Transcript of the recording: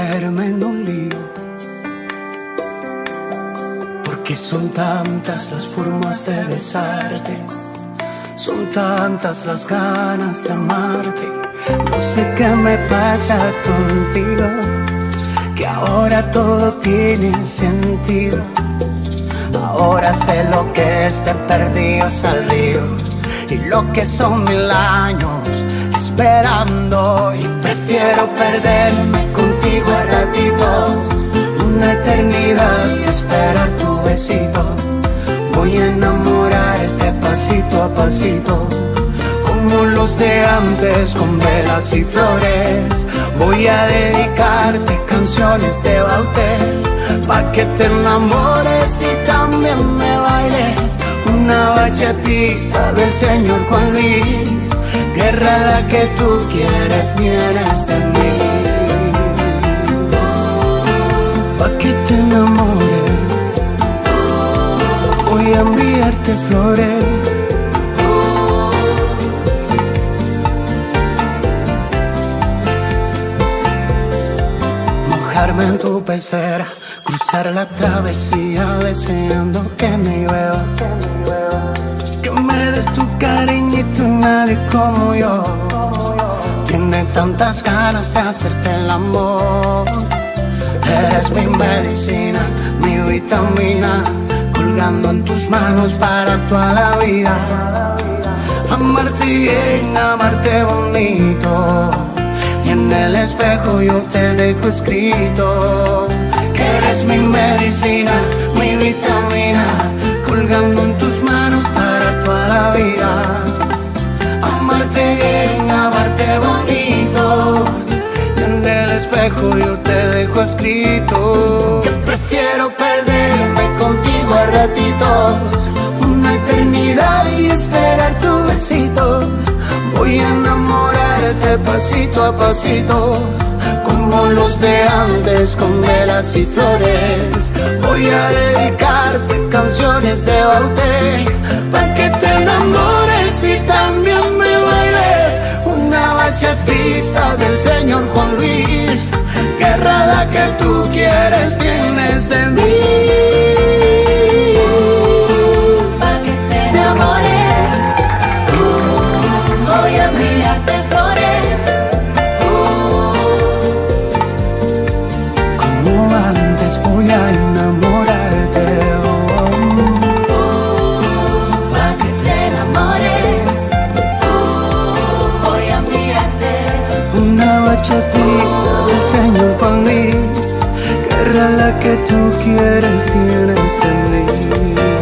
meterme en un lío. Porque son tantas las formas de besarte, son tantas las ganas de amarte. No sé qué me pasa contigo, que ahora todo tiene sentido. Ahora sé lo que es de perdidos al y lo que son mil años esperando y prefiero perderme esperar tu besito. Voy a enamorarte pasito a pasito, como los de antes con velas y flores. Voy a dedicarte canciones de Bauter, pa' que te enamores y también me bailes. Una bachatita del señor Juan Luis, guerra la que tú quieres, tienes de mí. Voy a enviarte flores. Mojarme en tu pecera, cruzar la travesía deseando que me llueva. Que me des tu cariñito y nadie como yo. Tiene tantas ganas de hacerte el amor. Eres mi medicina, mi vitamina, colgando en tus manos para toda la vida. Amarte bien, amarte bonito. Y en el espejo yo te dejo escrito que eres mi medicina, mi vitamina, colgando en tus manos para toda la vida. Amarte bien, amarte bonito. Y en el espejo yo te pasito a pasito, como los de antes con velas y flores. Voy a dedicarte canciones de Bauté, para que te enamores y también me bailes. Una bachatita del señor Juan Luis, guerra la que tú quieres, tienes de mí. Que tú quieres tienes de mí.